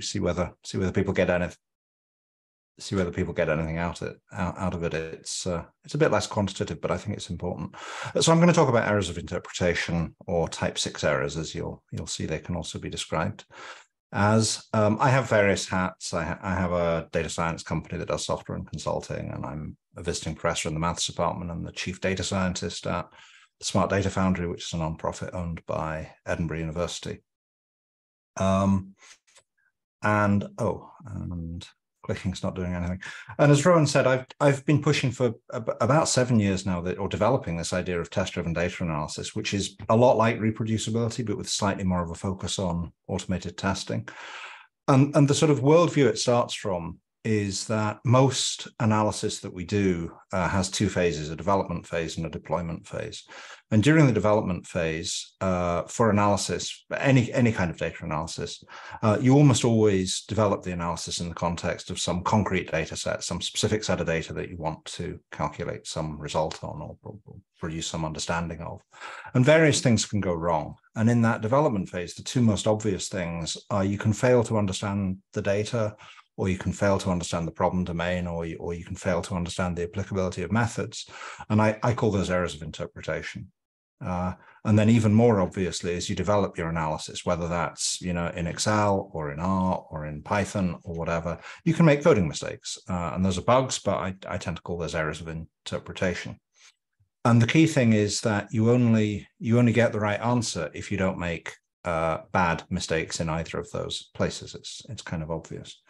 see whether see whether people get anything see whether people get anything out it out, out of it. It's uh, it's a bit less quantitative, but I think it's important. So I'm going to talk about errors of interpretation or type six errors, as you'll you'll see they can also be described as. Um, I have various hats. I, ha- I have a data science company that does software and consulting, and I'm a visiting professor in the maths department and the chief data scientist at the Smart Data Foundry, which is a nonprofit owned by Edinburgh University. Um, and oh, and clicking's not doing anything. And as Rohan said, I've I've been pushing for about seven years now that, or developing this idea of test-driven data analysis, which is a lot like reproducibility, but with slightly more of a focus on automated testing. And and the sort of worldview it starts from is that most analysis that we do uh, has two phases a development phase and a deployment phase. And during the development phase uh, for analysis any any kind of data analysis uh, you almost always develop the analysis in the context of some concrete data set some specific set of data that you want to calculate some result on or, or produce some understanding of. And various things can go wrong. And in that development phase the two most obvious things are you can fail to understand the data or you can fail to understand the problem domain, or you, or you can fail to understand the applicability of methods. And I, I call those errors of interpretation. Uh, and then even more obviously, as you develop your analysis, whether that's you know in Excel or in R or in Python or whatever, you can make coding mistakes. Uh, and those are bugs, but I, I tend to call those errors of interpretation. And the key thing is that you only you only get the right answer if you don't make uh, bad mistakes in either of those places. It's it's kind of obvious.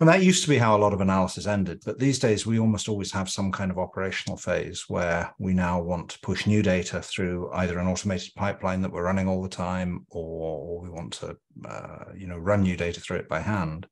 And that used to be how a lot of analysis ended. But these days, we almost always have some kind of operational phase where we now want to push new data through either an automated pipeline that we're running all the time, or, we want to, uh, you know, run new data through it by hand.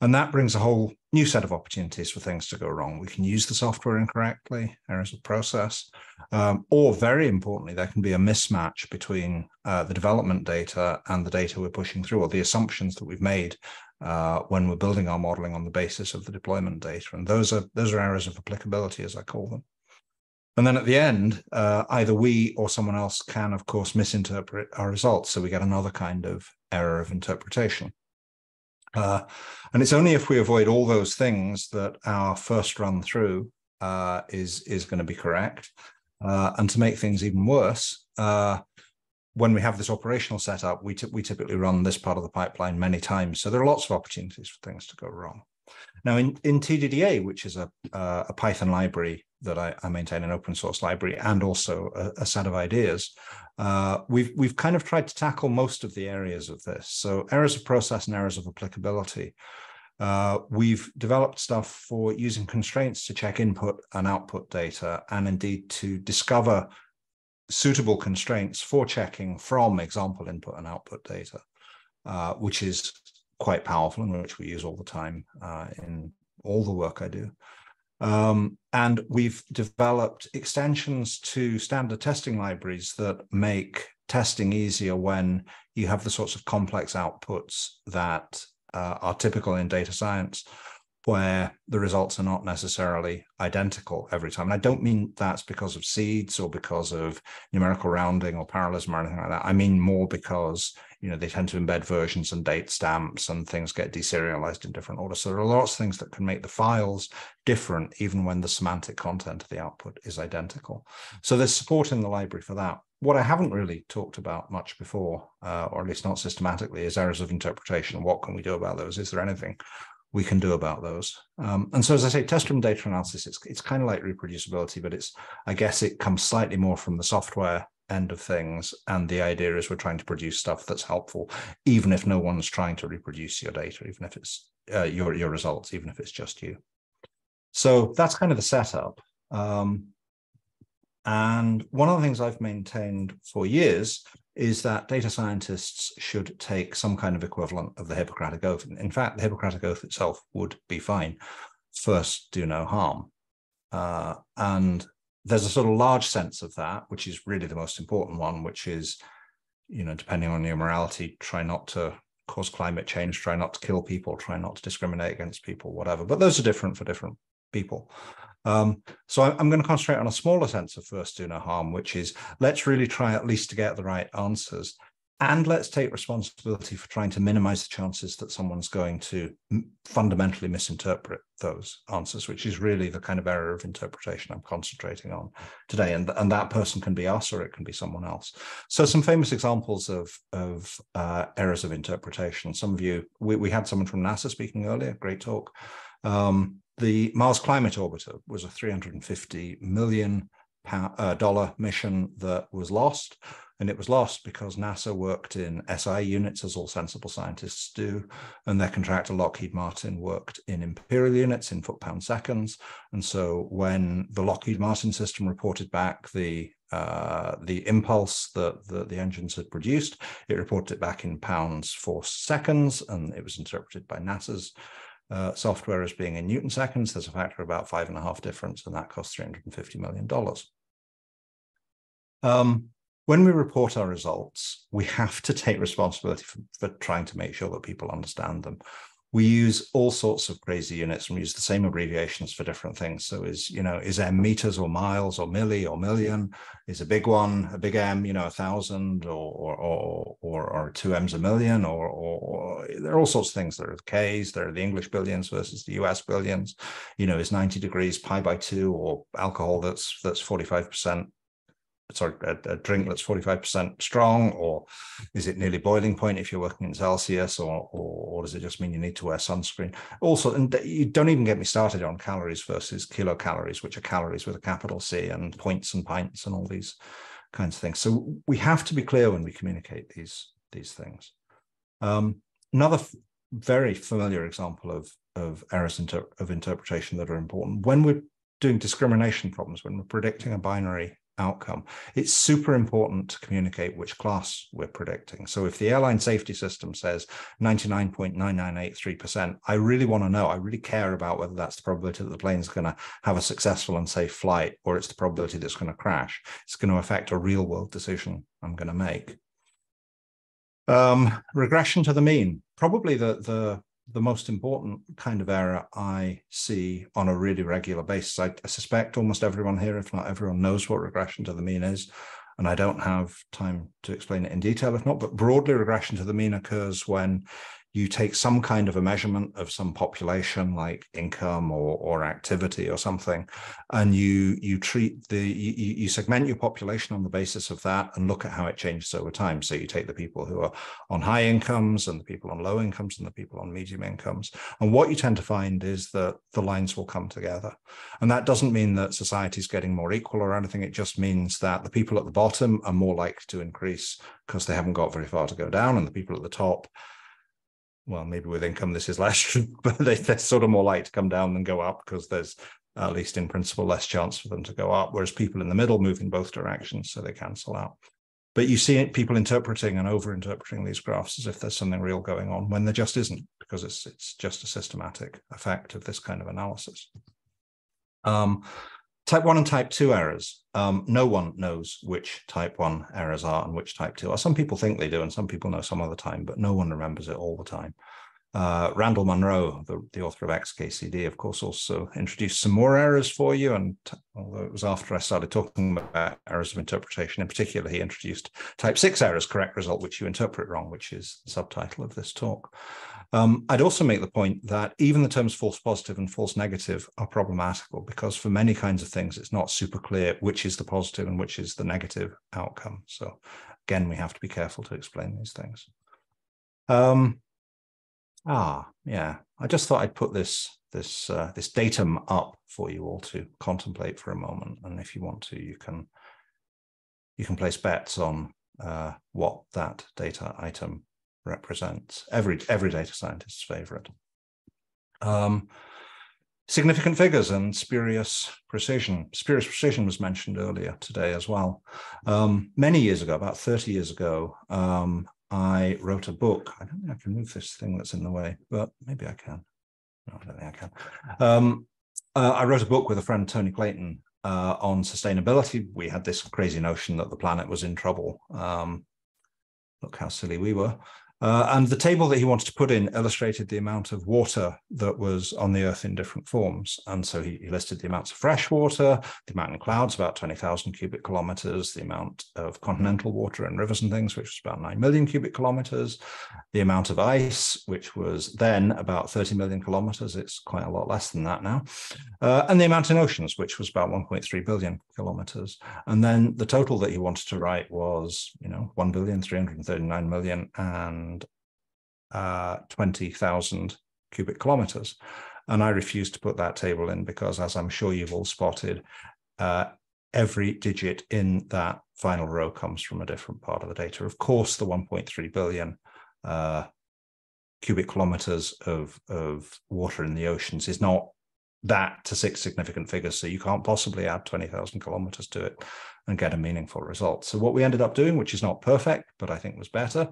And that brings a whole new set of opportunities for things to go wrong. We can use the software incorrectly, errors of process, um, or very importantly, there can be a mismatch between uh, the development data and the data we're pushing through, or the assumptions that we've made uh, when we're building our modeling on the basis of the deployment data. And those are those are errors of applicability, as I call them. And then at the end, uh, either we or someone else can, of course, misinterpret our results. So we get another kind of error of interpretation. Uh, and it's only if we avoid all those things that our first run through uh, is is going to be correct. Uh, and to make things even worse, uh, when we have this operational setup, we, we typically run this part of the pipeline many times. So there are lots of opportunities for things to go wrong. Now, in, in TDDA, which is a, uh, a Python library that I, I, maintain, an open source library, and also a, a set of ideas, uh, we've we've kind of tried to tackle most of the areas of this. So errors of process and errors of applicability. Uh, we've developed stuff for using constraints to check input and output data, and indeed to discover suitable constraints for checking from example input and output data, uh, which is quite powerful and which we use all the time uh, in all the work I do. Um, and we've developed extensions to standard testing libraries that make testing easier when you have the sorts of complex outputs that uh, are typical in data science where the results are not necessarily identical every time. And I don't mean that's because of seeds or because of numerical rounding or parallelism or anything like that. I mean more because you know they tend to embed versions and date stamps and things get deserialized in different orders. So there are lots of things that can make the files different even when the semantic content of the output is identical. So there's support in the library for that. What I haven't really talked about much before, uh, or at least not systematically, is errors of interpretation. What can we do about those? Is there anything we can do about those. Um, and so, as I say, test-driven data analysis, it's, it's kind of like reproducibility, but it's, I guess it comes slightly more from the software end of things. And the idea is we're trying to produce stuff that's helpful, even if no one's trying to reproduce your data, even if it's uh, your, your results, even if it's just you. So that's kind of the setup. Um, and one of the things I've maintained for years is that data scientists should take some kind of equivalent of the Hippocratic Oath. In fact, the Hippocratic Oath itself would be fine. First, do no harm. Uh, and there's a sort of large sense of that, which is really the most important one, which is, you know, depending on your morality, try not to cause climate change, try not to kill people, try not to discriminate against people, whatever. But those are different for different people. Um, so I'm going to concentrate on a smaller sense of first do no harm, which is let's really try at least to get the right answers. and let's take responsibility for trying to minimize the chances that someone's going to fundamentally misinterpret those answers, which is really the kind of error of interpretation I'm concentrating on today. And, and that person can be us or it can be someone else. So some famous examples of, of uh, errors of interpretation. Some of you, we, we had someone from NASA speaking earlier, great talk. Um, the Mars Climate Orbiter was a 350 million uh, dollar mission that was lost. And it was lost because NASA worked in SI units, as all sensible scientists do, and their contractor Lockheed Martin worked in imperial units in foot pound seconds. And so when the Lockheed Martin system reported back the uh, the impulse that the, the, engines had produced, it reported it back in pounds force seconds, and it was interpreted by NASA's uh, software as being in Newton seconds. There's a factor of about five and a half difference, and that costs $350 million. Um, when we report our results, we have to take responsibility for, for, trying to make sure that people understand them. We use all sorts of crazy units and we use the same abbreviations for different things. So is, you know, is M meters or miles or milli or million? Is a big one, a big M, you know, a thousand or or or or, two M's a million or, or, or there are all sorts of things. There are K's, there are the English billions versus the US billions. You know, is 90 degrees pi by two or alcohol that's that's 45% sorry, a, a, drink that's 45% strong, or is it nearly boiling point if you're working in Celsius, or, or, or does it just mean you need to wear sunscreen? Also, and you don't even get me started on calories versus kilocalories, which are calories with a capital C, and points and pints and all these kinds of things. So we have to be clear when we communicate these these things. Um, another very familiar example of of errors inter of interpretation that are important when we're doing discrimination problems, when we're predicting a binary outcome. It's super important to communicate which class we're predicting. So if the airline safety system says 99.9983%, I really want to know, I really care about whether that's the probability that the plane's going to have a successful and safe flight or it's the probability that's going to crash. It's going to affect a real world decision I'm going to make. Um, regression to the mean, probably the, the the most important kind of error I see on a really regular basis. I, I, suspect almost everyone here, if not everyone, knows what regression to the mean is. And I don't have time to explain it in detail, if not, but broadly, regression to the mean occurs when you take some kind of a measurement of some population like income or, or activity or something and you you treat the you, you segment your population on the basis of that and look at how it changes over time. So you take the people who are on high incomes and the people on low incomes and the people on medium incomes. And what you tend to find is that the lines will come together. And that doesn't mean that society is getting more equal or anything. It just means that the people at the bottom are more likely to increase because they haven't got very far to go down and the people at the top well, maybe with income this is less, but they, they're sort of more likely to come down than go up because there's at least in principle less chance for them to go up. Whereas people in the middle move in both directions, so they cancel out. But you see people interpreting and over interpreting these graphs as if there's something real going on when there just isn't, because it's it's just a systematic effect of this kind of analysis. Um, Type 1 and type 2 errors. Um, no one knows which type 1 errors are and which type 2 are. Some people think they do, and some people know some other time, but no one remembers it all the time. Uh, Randall Munroe, the, the author of XKCD, of course, also introduced some more errors for you. And although it was after I started talking about errors of interpretation in particular, he introduced type 6 errors, correct result, which you interpret wrong, which is the subtitle of this talk. Um, I'd also make the point that even the terms false positive and false negative are problematical because for many kinds of things, it's not super clear which is the positive and which is the negative outcome. So again, we have to be careful to explain these things. Um, ah, yeah, I just thought I'd put this this uh, this datum up for you all to contemplate for a moment, and if you want to, you can you can place bets on uh, what that data item represents every every data scientist's favorite. Um, significant figures and spurious precision. Spurious precision was mentioned earlier today as well. Um, many years ago, about 30 years ago, um, I wrote a book. I don't think I can move this thing that's in the way, but maybe I can. No, I don't think I can. Um, uh, I wrote a book with a friend, Tony Clayton, uh, on sustainability. We had this crazy notion that the planet was in trouble. Um, look how silly we were. Uh, and the table that he wanted to put in illustrated the amount of water that was on the Earth in different forms. And so he, he listed the amounts of fresh water, the amount in clouds, about 20,000 cubic kilometers, the amount of continental water in rivers and things, which was about 9 million cubic kilometers, the amount of ice, which was then about 30 million kilometers. It's quite a lot less than that now. Uh, and the amount in oceans, which was about 1.3 billion kilometers. And then the total that he wanted to write was, you know, 1 billion, 339 million and uh, 20,000 cubic kilometers. And I refuse to put that table in because, as I'm sure you've all spotted, uh, every digit in that final row comes from a different part of the data. Of course, the 1.3 billion uh, cubic kilometers of, of water in the oceans is not that to six significant figures. So you can't possibly add 20,000 kilometers to it and get a meaningful result. So what we ended up doing, which is not perfect, but I think was better,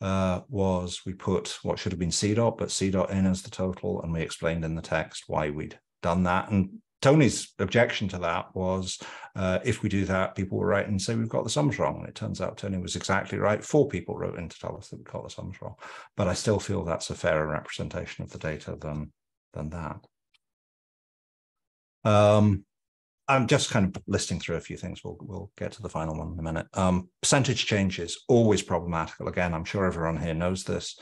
uh, was we put what should have been C dot, but C dot in as the total, and we explained in the text why we'd done that. And Tony's objection to that was uh, if we do that, people will write and say we've got the sums wrong. And it turns out Tony was exactly right. Four people wrote in to tell us that we got the sums wrong. But I still feel that's a fairer representation of the data than, than that. Um, I'm just kind of listing through a few things. We'll we'll get to the final one in a minute. Um, percentage changes always problematical. Again, I'm sure everyone here knows this,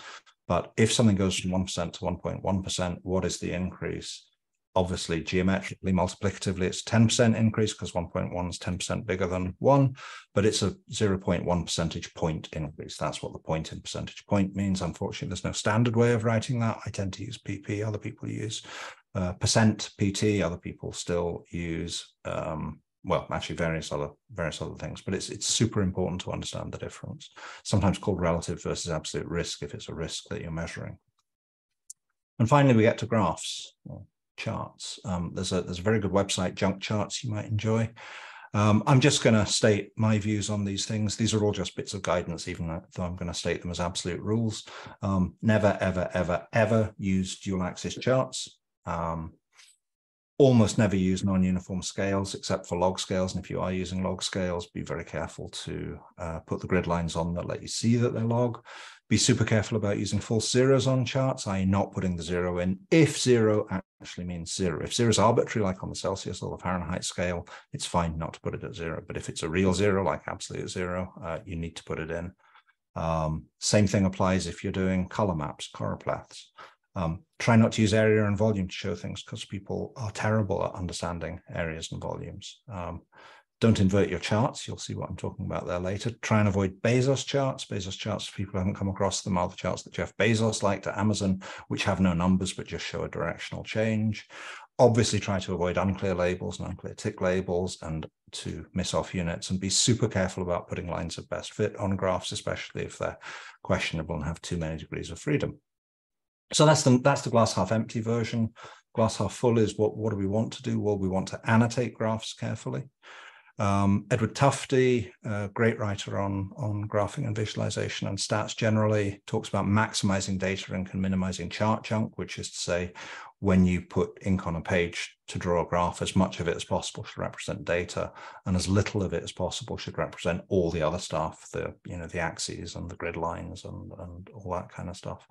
but if something goes from one percent to one point one percent, what is the increase? Obviously, geometrically, multiplicatively, it's 10% increase because 1.1 is 10% bigger than 1, but it's a 0.1 percentage point increase. That's what the point in percentage point means. Unfortunately, there's no standard way of writing that. I tend to use PP, other people use uh, percent PT. Other people still use um, well, actually various other various other things, but it's it's super important to understand the difference. Sometimes called relative versus absolute risk if it's a risk that you're measuring. And finally, we get to graphs or charts. Um, there's a there's a very good website, Junk Charts, you might enjoy. Um, I'm just going to state my views on these things. These are all just bits of guidance, even though I'm going to state them as absolute rules. Um, never, ever, ever, ever use dual axis charts. Um, almost never use non-uniform scales except for log scales. And if you are using log scales, be very careful to uh, put the grid lines on that let you see that they're log. Be super careful about using false zeros on charts, i.e. not putting the zero in if zero actually means zero. If zero is arbitrary, like on the Celsius or the Fahrenheit scale, it's fine not to put it at zero. But if it's a real zero, like absolute zero, uh, you need to put it in. Um, same thing applies if you're doing color maps, choropleths. Um, try not to use area and volume to show things because people are terrible at understanding areas and volumes. Um, don't invert your charts. You'll see what I'm talking about there later. Try and avoid Bezos charts. Bezos charts, people haven't come across them, are the charts that Jeff Bezos liked at Amazon, which have no numbers but just show a directional change. Obviously, try to avoid unclear labels and unclear tick labels and to miss off units and be super careful about putting lines of best fit on graphs, especially if they're questionable and have too many degrees of freedom. So that's the that's the glass half empty version. Glass half full is what what do we want to do? Well, we want to annotate graphs carefully. Um, Edward Tufte, great writer on, on graphing and visualization and stats generally, talks about maximizing data and minimizing chart junk, which is to say, when you put ink on a page to draw a graph, as much of it as possible should represent data, and as little of it as possible should represent all the other stuff, the you know the axes and the grid lines and and all that kind of stuff.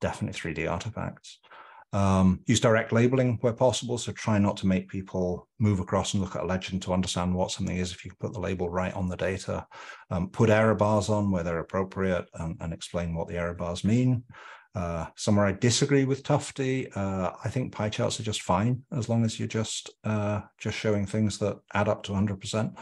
Definitely 3D artifacts. Um, use direct labeling where possible. So try not to make people move across and look at a legend to understand what something is if you put the label right on the data. Um, put error bars on where they're appropriate and, and explain what the error bars mean. Uh, somewhere I disagree with Tufte. Uh, I think pie charts are just fine as long as you're just uh, just showing things that add up to 100%.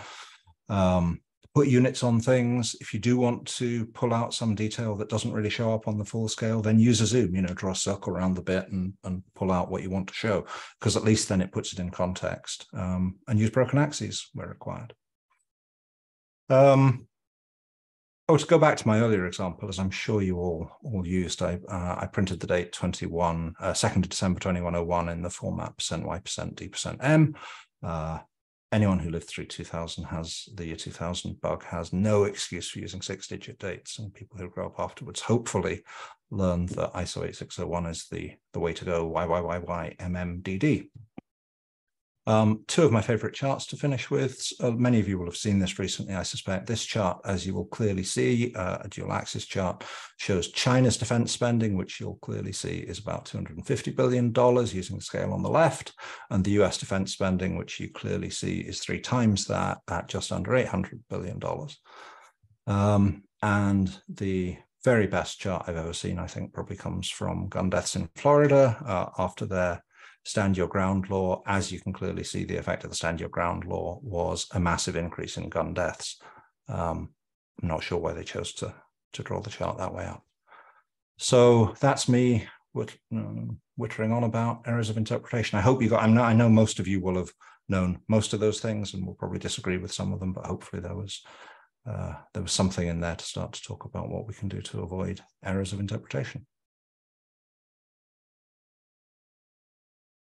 Um, put units on things. If you do want to pull out some detail that doesn't really show up on the full scale, then use a zoom, you know, draw a circle around the bit and, and pull out what you want to show, because at least then it puts it in context. Um, and use broken axes where required. Um, oh, to go back to my earlier example, as I'm sure you all all used, I uh, I printed the date 21, uh, 2nd of December 2101 in the format percent %y, percent %d, percent %m. Uh, anyone who lived through 2000 has the year 2000 bug has no excuse for using six digit dates and people who grow up afterwards hopefully learn that ISO 8601 is the, the way to go YYYY MMDD. Um, two of my favorite charts to finish with. Uh, many of you will have seen this recently, I suspect. This chart, as you will clearly see, uh, a dual axis chart, shows China's defense spending, which you'll clearly see is about $250 billion using the scale on the left, and the US defense spending, which you clearly see is three times that at just under $800 billion. Um, and the very best chart I've ever seen, I think, probably comes from gun deaths in Florida uh, after their stand your ground law, as you can clearly see, the effect of the stand your ground law was a massive increase in gun deaths. Um, I'm not sure why they chose to, to draw the chart that way up. So that's me um, wittering on about errors of interpretation. I hope you got, I'm not, I know most of you will have known most of those things and will probably disagree with some of them, but hopefully there was uh, there was something in there to start to talk about what we can do to avoid errors of interpretation.